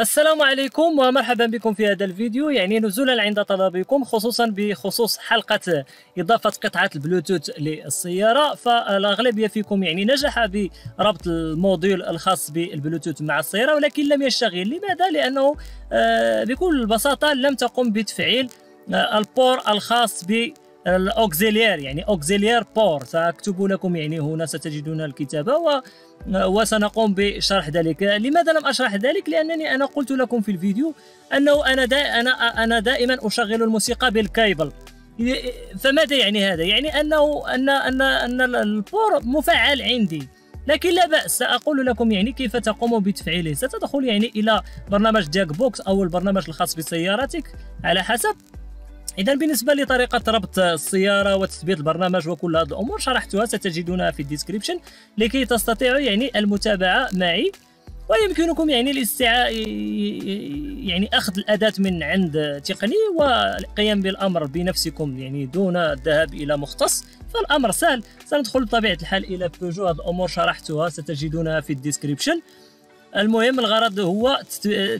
السلام عليكم ومرحبا بكم في هذا الفيديو. يعني نزولا عند طلبكم خصوصا بخصوص حلقة إضافة قطعة البلوتوث للسيارة. فالأغلبية فيكم يعني نجح بربط ال module الخاص بالبلوتوث مع السيارة ولكن لم يشتغل. لماذا؟ لأنه آه، بكل بساطة لم تقم بتفعيل آه، ال port الخاص بال auxiliaire يعني auxiliaire port. سأكتب لكم يعني هنا ستجدون الكتابه و وسنقوم بشرح ذلك. لماذا لم أشرح ذلك؟ لأنني أنا قلت لكم في الفيديو أنه أنا دا أنا أنا دائما أشغل الموسيقى بالكيبل. فماذا يعني هذا؟ يعني انه ان ان أن ال port مفعل عندي. لكن لا بأس سأقول لكم يعني كيف تقوم بتفعيله. ستدخل يعني إلى برنامج DiagBox أو البرنامج الخاص بسيارتك. على حسب اذا بالنسبة لطريقة ربط السيارة وتثبيت البرنامج وكل هذه الأمور شرحتها ستجدونها في ال description. لكي تستطيعوا يعني المتابعة معي ويمكنكم يعني الاستعاء يعني أخذ الأداة من عند تقني والقيام بالأمر بنفسكم يعني دون الذهاب إلى مختص. فالأمر سهل سندخل بطبيعة الحال إلى بيجو هذه الأمور شرحتها ستجدونها في ال description. المهم الغرض هو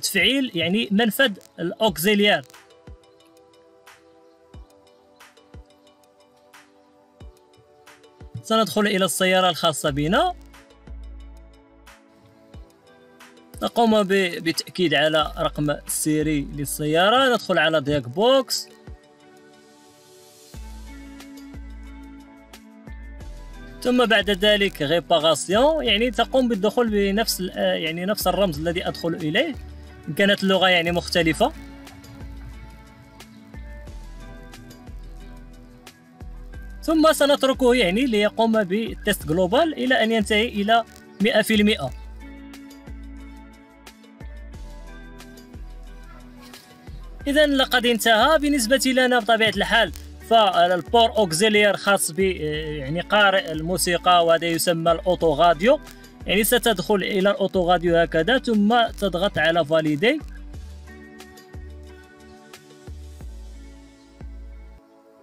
تفعيل يعني منفذ ال auxiliaire سندخل إلى السيارة الخاصة بنا. نقوم بتأكيد على رقم السيري للسيارة. ندخل على DiagBox. ثم بعد ذلك réparation يعني تقوم بالدخول بنفس يعني نفس الرمز الذي أدخل إليه. إن كانت اللغة يعني مختلفة. ثم سنتركه يعني ليقوم بال test global إلى أن ينتهي إلى 100% إذا لقد انتهى بالنسبة لنا بطبيعة الحال فال port auxiliaire خاص ب يعني قارئ الموسيقى وهذا يسمى ال autoradio يعني ستدخل إلى ال autoradio هكذا ثم تضغط على valider.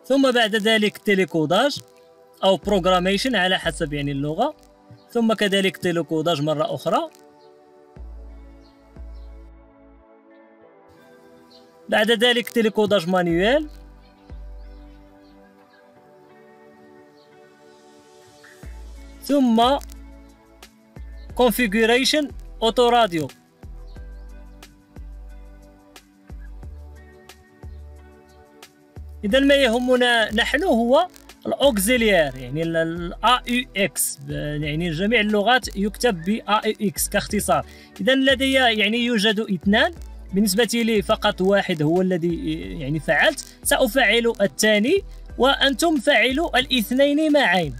ثم بعد ذلك télécodage أو programmation على حسب يعني اللغة. ثم كذلك télécodage مرة أخرى. بعد ذلك télécodage manuel ثم configuration autoradio اذا ما يهمنا نحن هو ال auxiliaire يعني ال AUX يعني جميع اللغات يكتب ب AUX كاختصار. اذا لدي يعني يوجد اثنان. بالنسبة لي فقط واحد هو الذي يعني فعلت. سأفعل الثاني وأنتم فعلوا الاثنين معا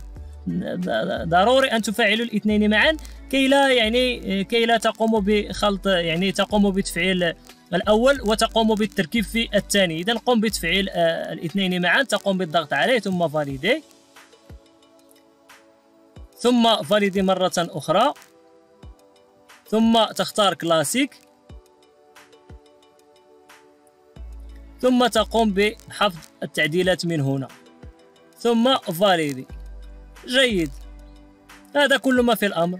ضروري أن تفعلوا الاثنين معا كي لا يعني كي لا تقوموا بخلط يعني تقوموا بتفعيل الأول وتقوم بالتركيب في الثاني. إذا قم بتفعيل آه، الاثنين معا تقوم بالضغط عليه ثم فاليدي ثم فاليدي مرة أخرى. ثم تختار كلاسيك ثم تقوم بحفظ التعديلات من هنا. ثم فاليدي جيد. هذا كل ما في الأمر.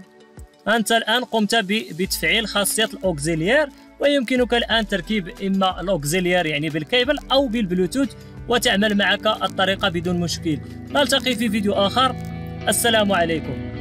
أنت الآن قمت بتفعيل خاصية الأوكزيليير. ويمكنك الآن تركيب إما الأوكزيليير يعني بالكيبل أو بالبلوتوث وتعمل معك الطريقة بدون مشكل. نلتقي في فيديو آخر. السلام عليكم.